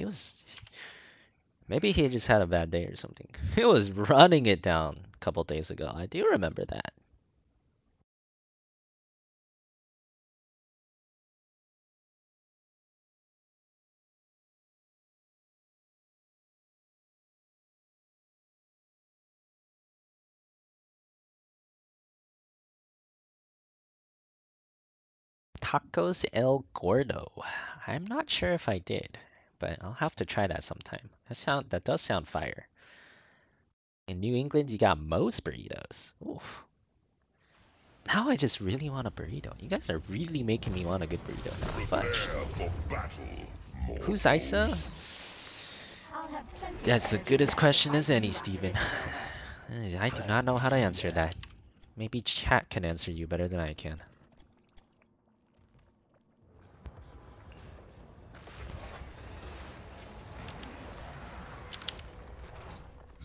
He was. Maybe he just had a bad day or something. He was running it down a couple days ago. I do remember that. Tacos El Gordo. I'm not sure if I did, but I'll have to try that sometime. That sound that does sound fire. In New England, you got Moe's burritos. Oof. Now I just really want a burrito. You guys are really making me want a good burrito now. Fudge. Who's Isa? That's the goodest question as any, Steven. I do not know how to answer that. Maybe chat can answer you better than I can.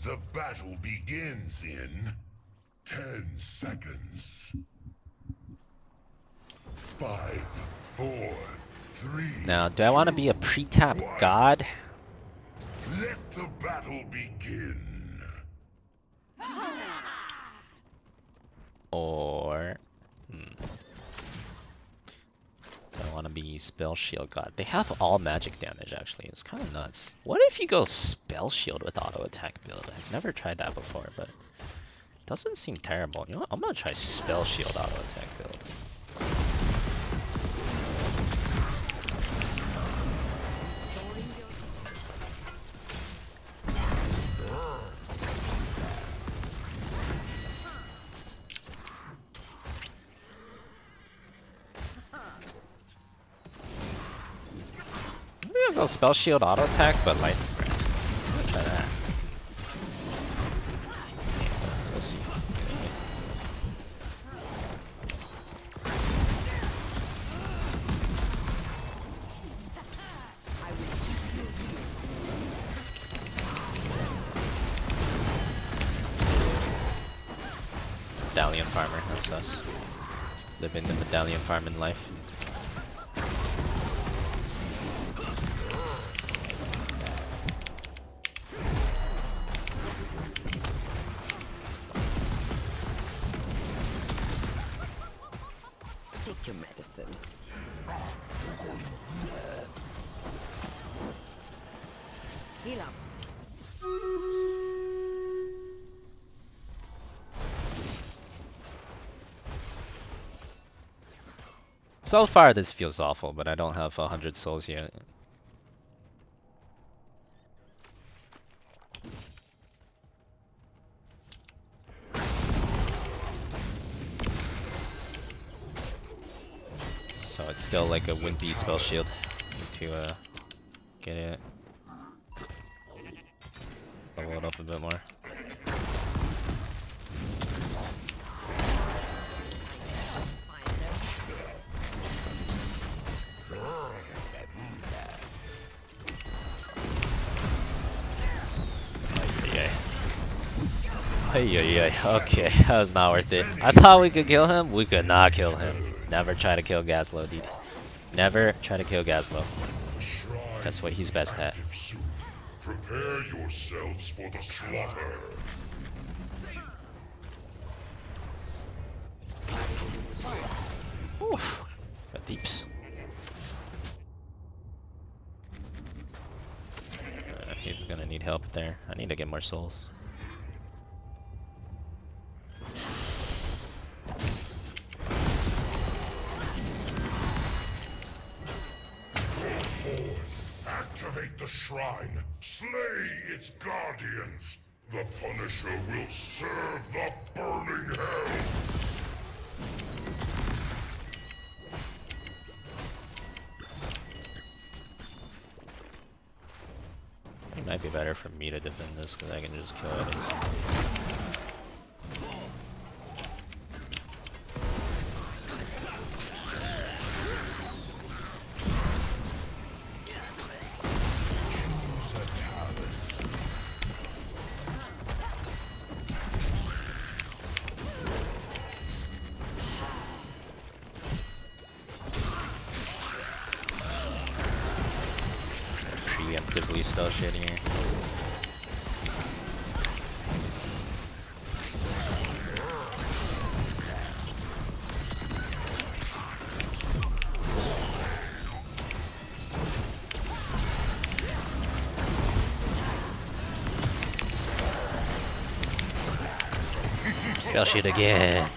The battle begins in 10 seconds. Five, four, three. Now, do I want to be a pre-tap god? Let the battle begin. Or... Hmm. I want to be Spell Shield God. They have all magic damage, actually. It's kind of nuts. What if you go Spell Shield with auto attack build? I've never tried that before, but... Doesn't seem terrible. You know what? I'm gonna try Spell Shield auto attack build. Maybe Spell Shield auto attack, but Lightning. Medallion farmer, that's us. Living the medallion farming life. Heal up. So far this feels awful, but I don't have a hundred souls yet. So it's still like a wimpy spell shield to uh get it. Level it up a bit more. Okay, that was not worth it. I thought we could kill him. We could not kill him. Never try to kill Gazlowe, dude. Never try to kill Gazlowe. That's what he's best at. Prepare yourselves for the slaughter. Oof. Got deeps. Uh, he's gonna need help there. I need to get more souls. Guardians. The Punisher will serve the burning hells. It might be better for me to defend this because I can just kill it. Preemptive blue spell shit here. Spell shit again.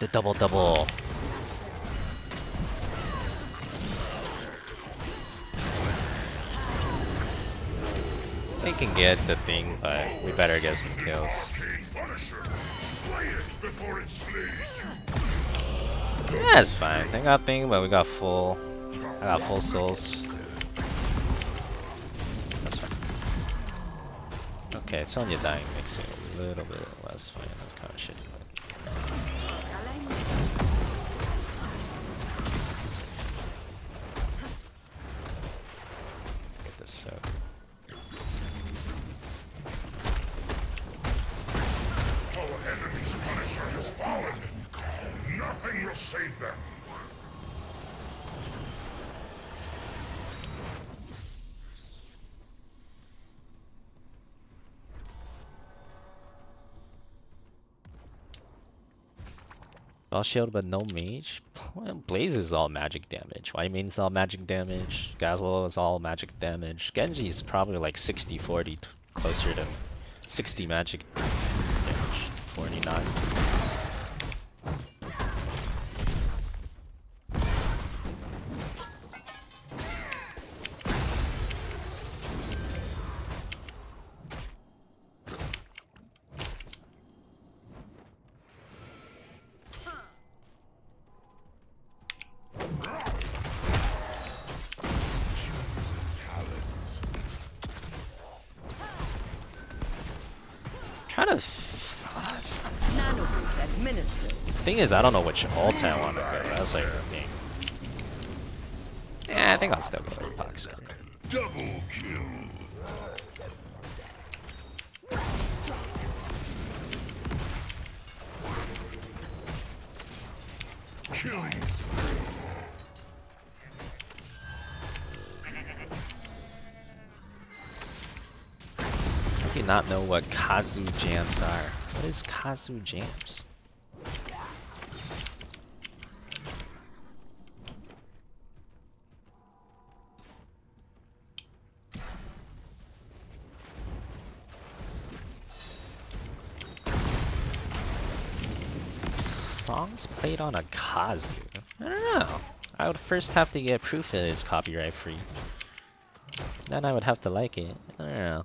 The double double. They can get the thing, but we better get some kills. Yeah, it's fine. They got thing, but we got full. I got full souls. That's fine. Okay, Sonya dying makes it a little bit less fine. That's kind of shitty. Fallen! Nothing will save them! All shield but no mage? Blaze is all magic damage. Whitemane's all magic damage. Gazlowe is all magic damage. Genji is probably like 60-40, closer to 60 magic damage. 49. Trying. Thing is, I don't know which ult I want to go. That's like thing. Yeah, I think I'll still go with Box. Double kill! Killing spree! Do not know what Kazu jams are. What is Kazu jams? Songs played on a Kazu? I don't know. I would first have to get proof it is copyright free. Then I would have to like it. I don't know.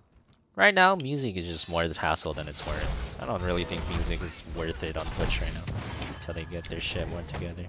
Right now, music is just more hassle than it's worth. I don't really think music is worth it on Twitch right now. Until they get their shit more together.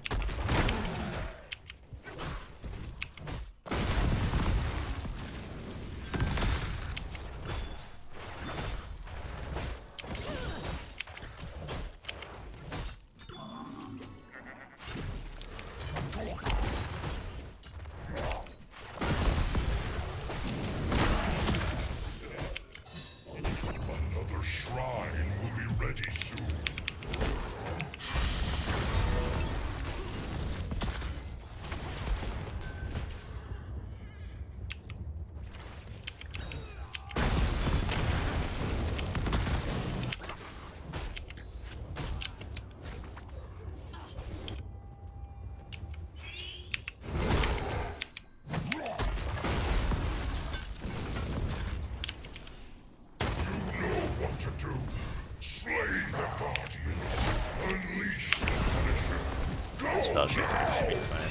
Shit now! should be fine.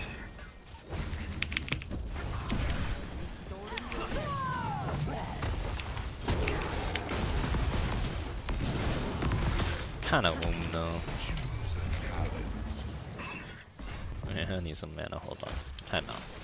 Kinda um though. Yeah, I need some mana, hold on. Time out.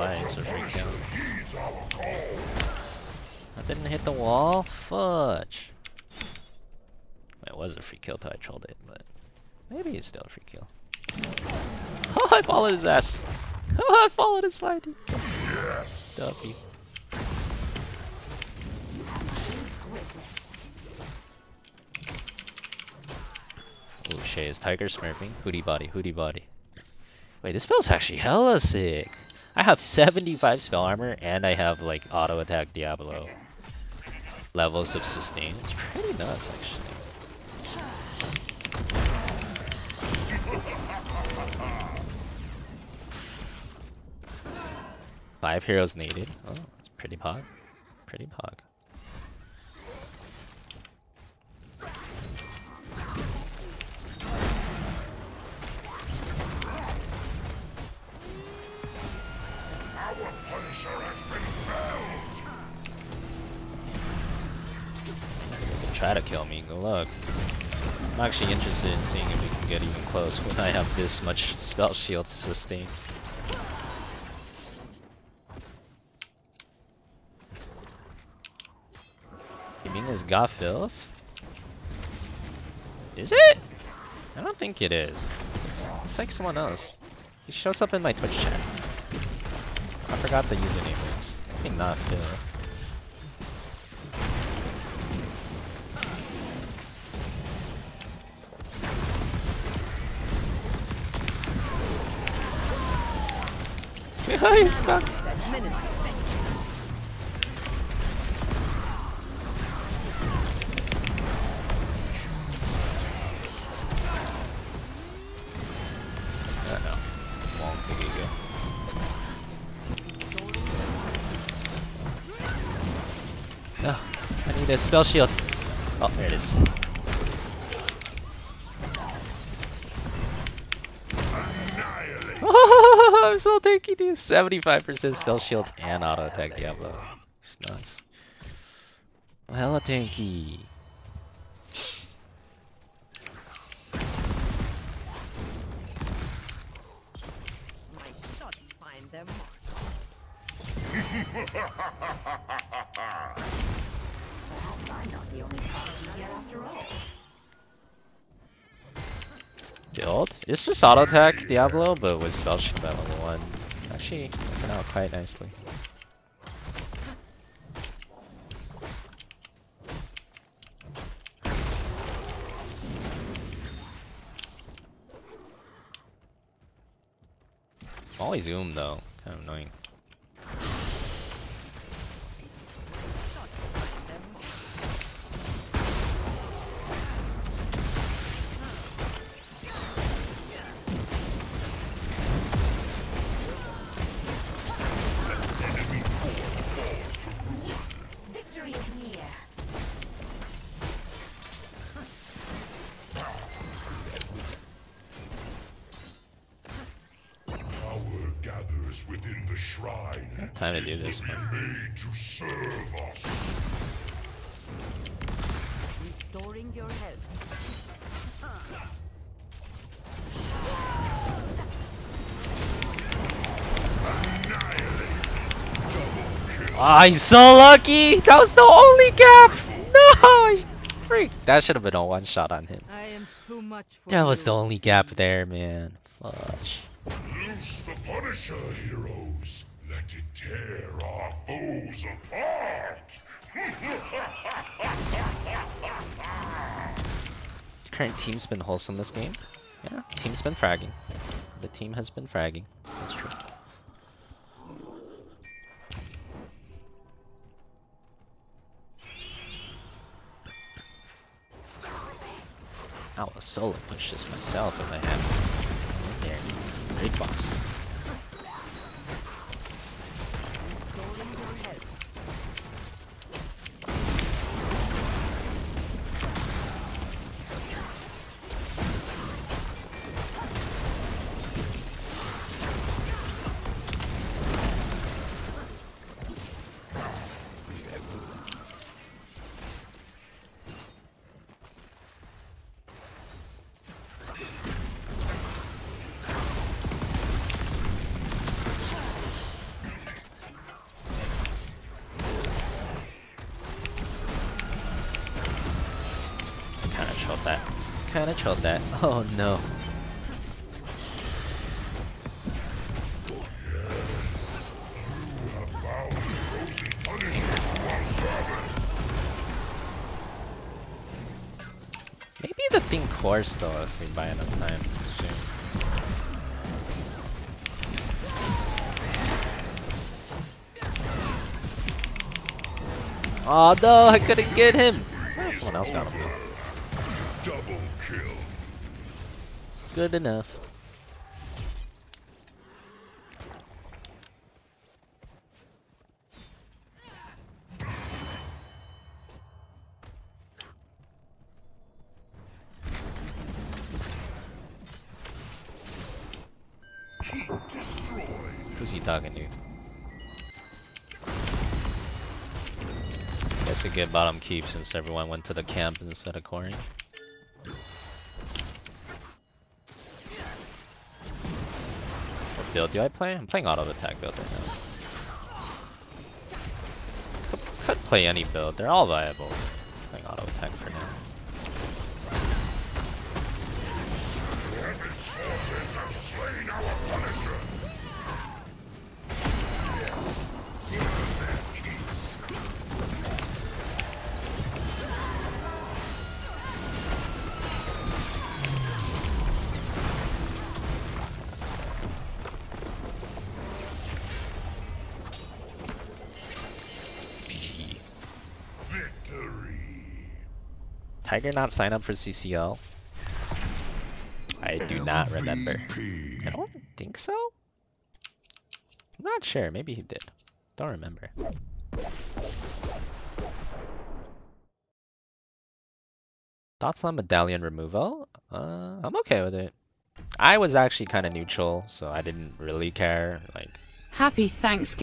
Call. I didn't hit the wall? Fudge. It was a free kill till I trolled it, but maybe it's still a free kill. Oh, I followed his ass. Oh, I followed his slide. Yes. Duffy. Oh, Shay is Tiger smurfing. Hootie body, hootie body. Wait, this spell's actually hella sick. I have 75 spell armor and I have like auto attack Diablo. Levels of sustain. It's pretty nuts actually. Five heroes needed. Oh, that's pretty pog. Pretty pog. Try to kill me, good luck. I'm actually interested in seeing if we can get even close when I have this much spell shield to sustain. You mean it's got filth? Is it? I don't think it is. It's, it's like someone else. He shows up in my Twitch chat. I forgot the username. I think not Phil. He's stuck. I need a spell shield. Oh, there it is. 75% spell shield and auto attack Diablo. It's nuts. Hella tanky. My shots find their mark. Guild? It's just auto attack Diablo, but with spell shield at level 1. Actually, working out quite nicely. Always zoom though, kind of annoying. Gathers within the shrine. Time to do this, Be man. made to serve us. Restoring your health. Ah, he's so lucky! That was the only gap! No! I freak! That should have been a one shot on him. I am too much for That was the only gap there, man. Fudge. Loose the Punisher, heroes. Let it tear our foes apart. Current team's been wholesome this game. Yeah, team's been fragging. The team has been fragging. That's true. I will solo push this myself if I have. There. Big kinda trolled that. Oh no. Maybe the thing course though if we buy enough time. Oh no, I couldn't get him! Someone else got him. Double kill. Good enough. Keep destroyed. Who's he talking to? Guess we get bottom keep since everyone went to the camp instead of coring. Build do I play? I'm playing auto attack build right now. Could, could play any build, they're all viable. I'm Playing auto attack for now. Heaven's forces have slain our Punisher. Tiger not sign up for CCL? I do not remember. I don't think so. I'm not sure. Maybe he did. Don't remember. Thoughts on medallion removal? Uh, I'm okay with it. I was actually kind of neutral, so I didn't really care. Like, Happy Thanksgiving.